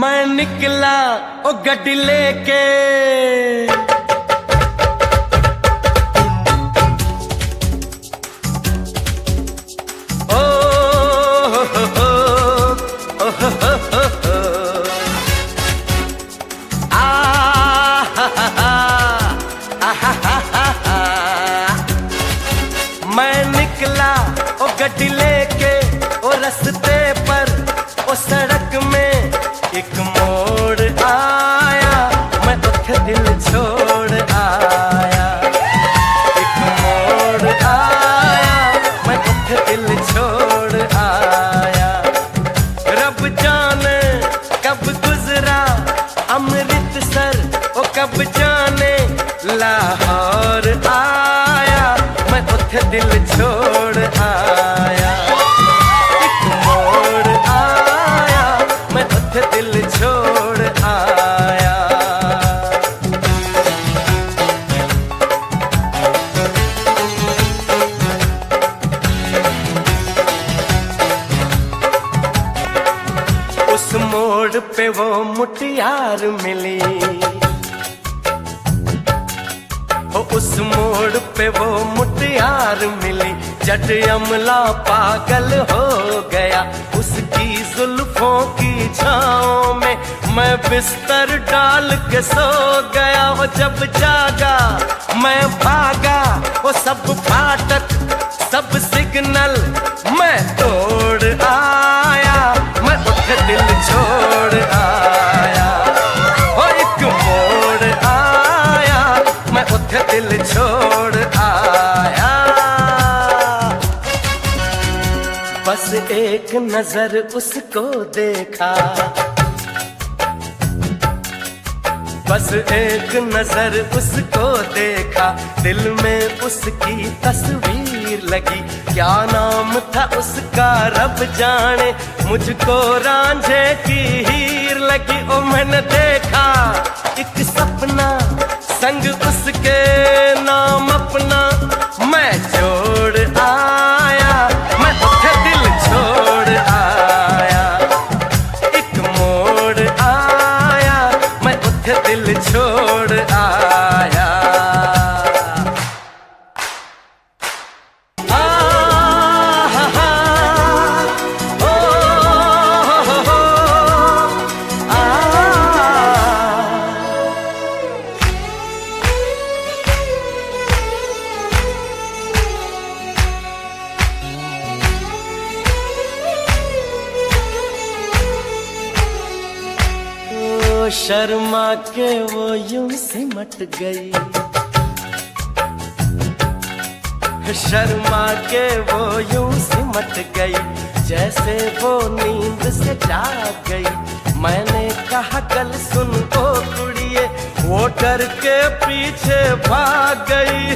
मैं निकला ओ गड्डी लेके। मैं निकला ओ गड्डी लेके ओ रस्ते कब जाने लाहौर आया, मैं उठ दिल छोड़ आया। आया, मैं दिल छोड़ आया। उस मोड़ पे वो मुटियार मिली। उस मोड़ पे वो मुटियार मिली। जट अमला पागल हो गया। उसकी जुल्फों की छाओ में मैं बिस्तर डाल के सो गया। वो जब जागा, मैं भागा। दिल छोड़ आया। बस एक नज़र उसको देखा। बस एक नज़र उसको देखा। दिल में उसकी तस्वीर लगी। क्या नाम था उसका रब जाने। मुझको रांझे की हीर लगी। ओ मैंने देखा। एक सपना संग उसके नाम अपना मैं छोड़ आया, मैं उठे दिल छोड़ आया। एक मोड़ आया, मैं उठे दिल छोड़ आया। शर्मा के वो यूँ सिमट गई। शर्मा के वो यूँ सिमट गई, जैसे वो नींद से जाग गई। मैंने कहा, कल सुन ओ कुड़िए, वो डर के पीछे भाग गई।